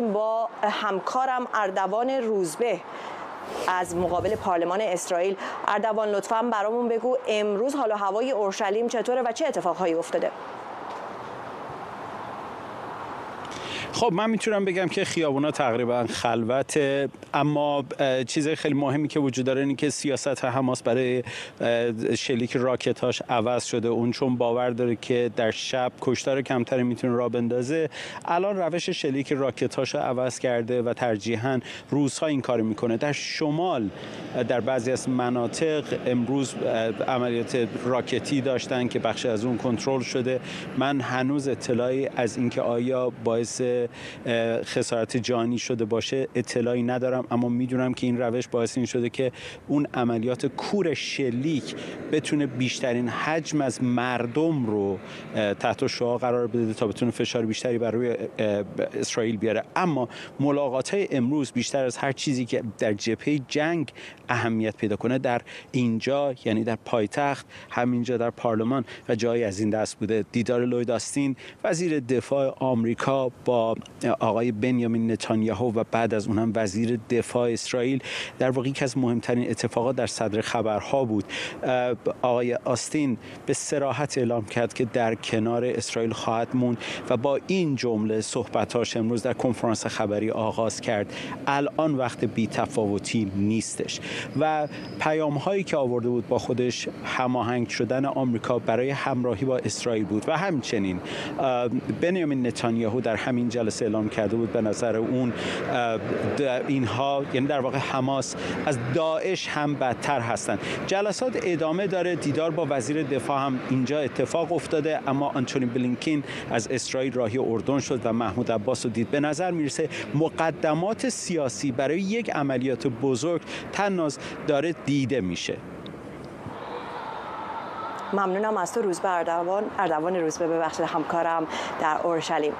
با همکارم اردوان روزبه از مقابل پارلمان اسرائیل. اردوان لطفا برامون بگو امروز حالا هوای اورشلیم چطوره و چه اتفاقهایی افتاده؟ خب من می‌تونم بگم که خیابونا تقریبا خلوته اما چیز خیلی مهمی که وجود داره اینه که سیاست حماس برای شلیک راکتاش عوض شده. اون چون باور داره که در شب کشتار کمتری می‌تونه را بندازه. الان روش شلیک راکتاش عوض کرده و ترجیحاً روزها این کار می‌کنه. در شمال در بعضی از مناطق امروز عملیات راکتی داشتن که بخش از اون کنترل شده. من هنوز اطلاعی از اینکه آیا باعث خسارت جانی شده باشه اطلاعی ندارم اما می‌دونم که این روش باعث این شده که اون عملیات کور شلیک بتونه بیشترین حجم از مردم رو تحت شعا قرار بده تا بتونه فشار بیشتری بر روی اسرائیل بیاره. اما ملاقات های امروز بیشتر از هر چیزی که در جبهه جنگ اهمیت پیدا کنه در اینجا یعنی در پایتخت همینجا در پارلمان و جایی از این دست بوده. دیدار لوید آستین وزیر دفاع آمریکا با آقای بنیامین نتانیاهو و بعد از اونم وزیر دفاع اسرائیل. در واقع یکی از مهمترین اتفاقات در صدر خبرها بود. آقای آستین به سراحت اعلام کرد که در کنار اسرائیل خواهد موند و با این جمله صحبتاش امروز در کنفرانس خبری آغاز کرد. الان وقت بی تفاوتی نیستش. و پیام هایی که آورده بود با خودش هماهنگ شدن آمریکا برای همراهی با اسرائیل بود. و همچنین بنیامین نتانیاهو در همین جلسه اعلام کرده بود به نظر اون اینها یعنی در واقع حماس از داعش هم بدتر هستند جلسات ادامه داره دیدار با وزیر دفاع هم اینجا اتفاق افتاده اما آنتونی بلینکین از اسرائیل راهی اردن شد و محمود عباس رو دید. به نظر می‌رسه مقدمات سیاسی برای یک عملیات بزرگ تناز داره دیده میشه. ممنونم از تو روزبه اردوان. اردوان روزبه ببخشید همکارم در اورشلیم.